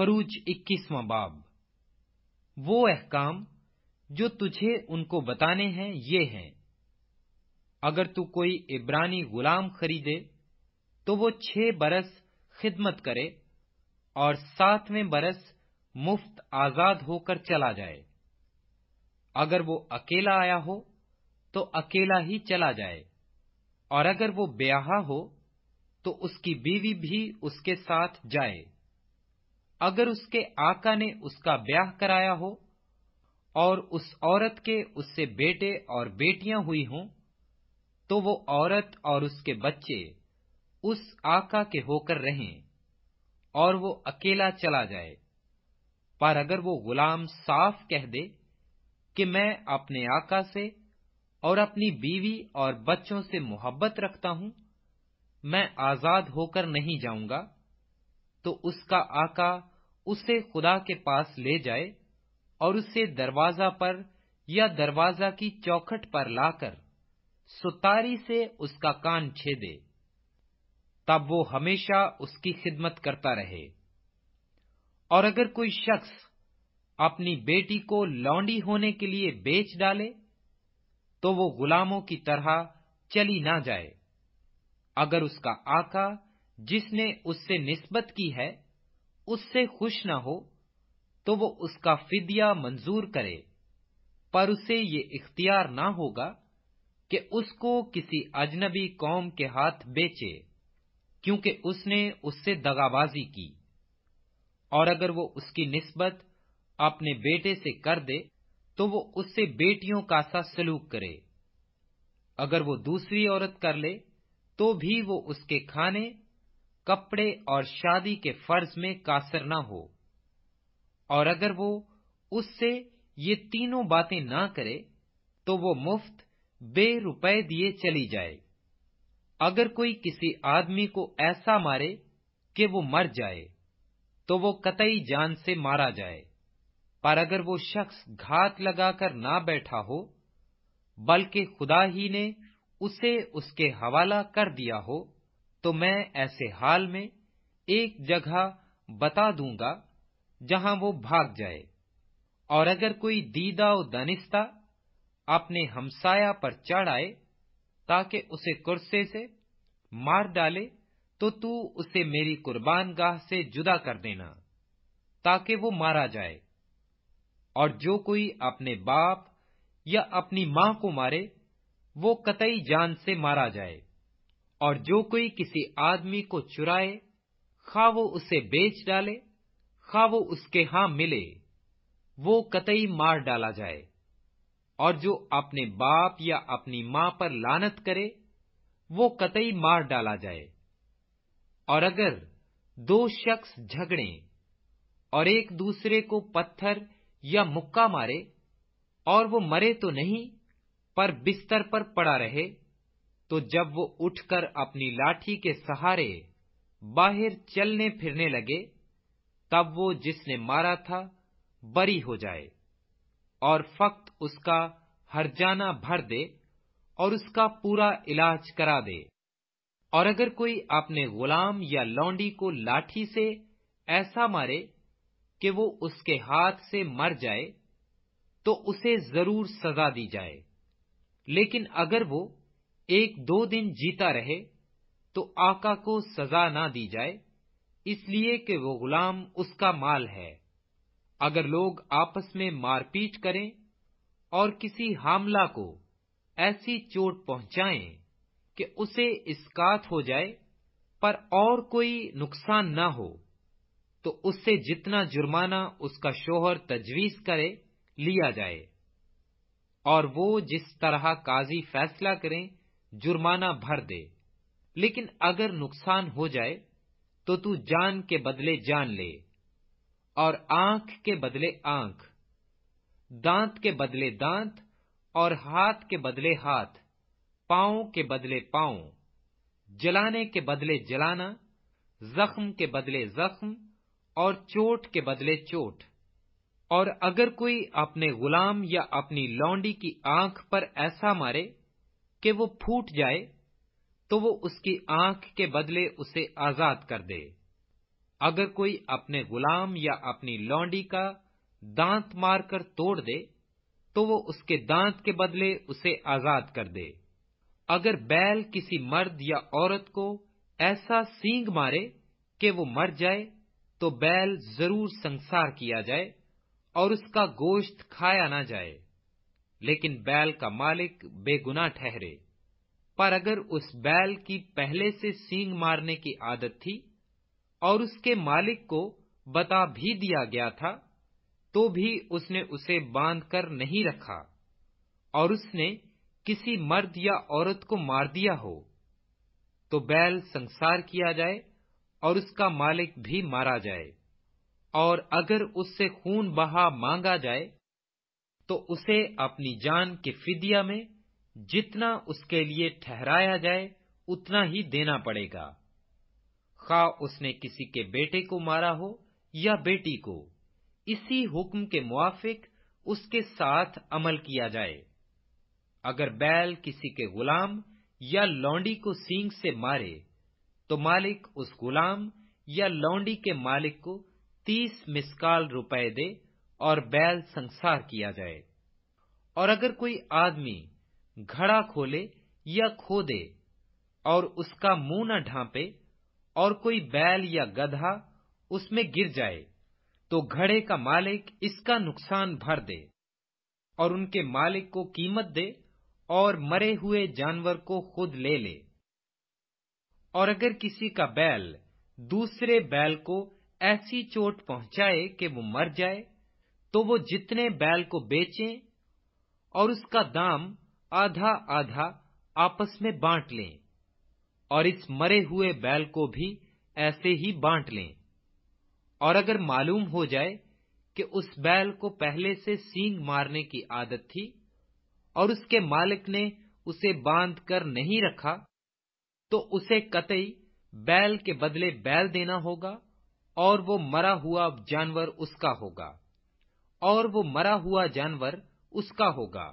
فروج اکیسواں باب۔ وہ احکام جو تجھے ان کو بتانے ہیں یہ ہیں۔ اگر تو کوئی عبرانی غلام خریدے، تو وہ چھ برس خدمت کرے اور ساتویں برس مفت آزاد ہو کر چلا جائے۔ اگر وہ اکیلا آیا ہو، تو اکیلا ہی چلا جائے۔ اور اگر وہ بیاہ ہو، تو اس کی بیوی بھی اس کے ساتھ جائے۔ اگر اس کے آقا نے اس کا بیاہ کرایا ہو اور اس عورت کے اس سے بیٹے اور بیٹیاں ہوئی ہوں، تو وہ عورت اور اس کے بچے اس آقا کے ہو کر رہیں اور وہ اکیلا چلا جائے۔ پر اگر وہ غلام صاف کہہ دے کہ میں اپنے آقا سے اور اپنی بیوی اور بچوں سے محبت رکھتا ہوں، میں آزاد ہو کر نہیں جاؤں گا تو اس کا آقا اسے خدا کے پاس لے جائے اور اسے دروازہ پر یا دروازہ کی چوکھٹ پر لا کر ستاری سے اس کا کان چھیدے، تب وہ ہمیشہ اس کی خدمت کرتا رہے۔ اور اگر کوئی شخص اپنی بیٹی کو لونڈی ہونے کے لیے بیچ ڈالے، تو وہ غلاموں کی طرح چلی نہ جائے۔ اگر اس کا آقا جس نے اس سے نسبت کی ہے، اس سے خوش نہ ہو، تو وہ اس کا فدیہ منظور کرے۔ پر اسے یہ اختیار نہ ہوگا کہ اس کو کسی اجنبی قوم کے ہاتھ بیچے، کیونکہ اس نے اس سے دگابازی کی۔ اور اگر وہ اس کی نسبت اپنے بیٹے سے کر دے، تو وہ اس سے بیٹیوں کا سا سلوک کرے۔ اگر وہ دوسری عورت کر لے، تو بھی وہ اس کے کھانے کپڑے اور شادی کے فرض میں کاثر نہ ہو۔ اور اگر وہ اس سے یہ تینوں باتیں نہ کرے، تو وہ مفت بے روپے دیے چلی جائے۔ اگر کوئی کسی آدمی کو ایسا مارے کہ وہ مر جائے، تو وہ قطعی جان سے مارا جائے۔ پر اگر وہ شخص گھات لگا کر نہ بیٹھا ہو، بلکہ خدا ہی نے اسے اس کے حوالہ کر دیا ہو تو میں ایسے حال میں ایک جگہ بتا دوں گا جہاں وہ بھاگ جائے۔ اور اگر کوئی دیدہ و دنستہ اپنے ہمسایا پر چڑھ آئے تاکہ اسے کرسے سے مار ڈالے، تو تو اسے میری قربان گاہ سے جدا کر دینا تاکہ وہ مارا جائے۔ اور جو کوئی اپنے باپ یا اپنی ماں کو مارے، وہ قطعی جان سے مارا جائے۔ اور جو کوئی کسی آدمی کو چرائے، خواہ وہ اسے بیچ ڈالے، خواہ وہ اس کے ہاں ملے، وہ قطعی مار ڈالا جائے۔ اور جو اپنے باپ یا اپنی ماں پر لانت کرے، وہ قطعی مار ڈالا جائے۔ اور اگر دو شخص جھگڑیں اور ایک دوسرے کو پتھر یا مکہ مارے اور وہ مرے تو نہیں، پر بستر پر پڑا رہے تو جب وہ اٹھ کر اپنی لاٹھی کے سہارے باہر چلنے پھرنے لگے، تب وہ جس نے مارا تھا بری ہو جائے اور فقط اس کا ہر جانا بھر دے اور اس کا پورا علاج کرا دے۔ اور اگر کوئی اپنے غلام یا لونڈی کو لاٹھی سے ایسا مارے کہ وہ اس کے ہاتھ سے مر جائے، تو اسے ضرور سزا دی جائے۔ لیکن اگر وہ ایک دو دن جیتا رہے تو آقا کو سزا نہ دی جائے، اس لیے کہ وہ غلام اس کا مال ہے۔ اگر لوگ آپس میں مار پیٹ کریں اور کسی حاملہ کو ایسی چوٹ پہنچائیں کہ اسے اسکات ہو جائے، پر اور کوئی نقصان نہ ہو، تو اس سے جتنا جرمانہ اس کا شوہر تجویز کرے، لیا جائے۔ اور وہ جس طرح قاضی فیصلہ کریں جرمانہ بھر دے۔ لیکن اگر نقصان ہو جائے، تو تو جان کے بدلے جان لے، اور آنکھ کے بدلے آنکھ، دانت کے بدلے دانت، اور ہاتھ کے بدلے ہاتھ، پاؤں کے بدلے پاؤں، جلانے کے بدلے جلانا، زخم کے بدلے زخم، اور چوٹ کے بدلے چوٹ۔ اور اگر کوئی اپنے غلام یا اپنی لونڈی کی آنکھ پر ایسا مارے کہ وہ پھوٹ جائے تو وہ اس کی آنکھ کے بدلے اسے آزاد کر دے۔ اگر کوئی اپنے غلام یا اپنی لونڈی کا دانت مار کر توڑ دے تو وہ اس کے دانت کے بدلے اسے آزاد کر دے۔ اگر بیل کسی مرد یا عورت کو ایسا سینگ مارے کہ وہ مر جائے تو بیل ضرور سنسار کیا جائے اور اس کا گوشت کھایا نہ جائے۔ لیکن بیل کا مالک بے گنا ٹھہرے۔ پر اگر اس بیل کی پہلے سے سینگ مارنے کی عادت تھی اور اس کے مالک کو بتا بھی دیا گیا تھا، تو بھی اس نے اسے باندھ کر نہیں رکھا اور اس نے کسی مرد یا عورت کو مار دیا ہو۔ تو بیل سنسار کیا جائے اور اس کا مالک بھی مارا جائے۔ اور اگر اس سے خون بہا مانگا جائے تو اسے اپنی جان کے فدیہ میں جتنا اس کے لیے ٹھہرایا جائے، اتنا ہی دینا پڑے گا۔ خواہ اس نے کسی کے بیٹے کو مارا ہو یا بیٹی کو، اسی حکم کے موافق اس کے ساتھ عمل کیا جائے۔ اگر بیل کسی کے غلام یا لونڈی کو سینگ سے مارے، تو مالک اس غلام یا لونڈی کے مالک کو تیس مسکال روپے دے اور بیل سنسار کیا جائے۔ اور اگر کوئی آدمی گھڑا کھولے یا کھو دے اور اس کا منہ نہ ڈھانپے اور کوئی بیل یا گدھا اس میں گر جائے، تو گھڑے کا مالک اس کا نقصان بھر دے اور ان کے مالک کو قیمت دے اور مرے ہوئے جانور کو خود لے لے۔ اور اگر کسی کا بیل دوسرے بیل کو ایسی چوٹ پہنچائے کہ وہ مر جائے تو وہ جتنے بیل کو بیچیں اور اس کا دام آدھا آدھا آپس میں بانٹ لیں اور اس مرے ہوئے بیل کو بھی ایسے ہی بانٹ لیں۔ اور اگر معلوم ہو جائے کہ اس بیل کو پہلے سے سینگ مارنے کی عادت تھی اور اس کے مالک نے اسے باندھ کر نہیں رکھا، تو اسے قطعی بیل کے بدلے بیل دینا ہوگا اور وہ مرا ہوا جانور اس کا ہوگا۔ اور وہ مرا ہوا جانور اس کا ہوگا۔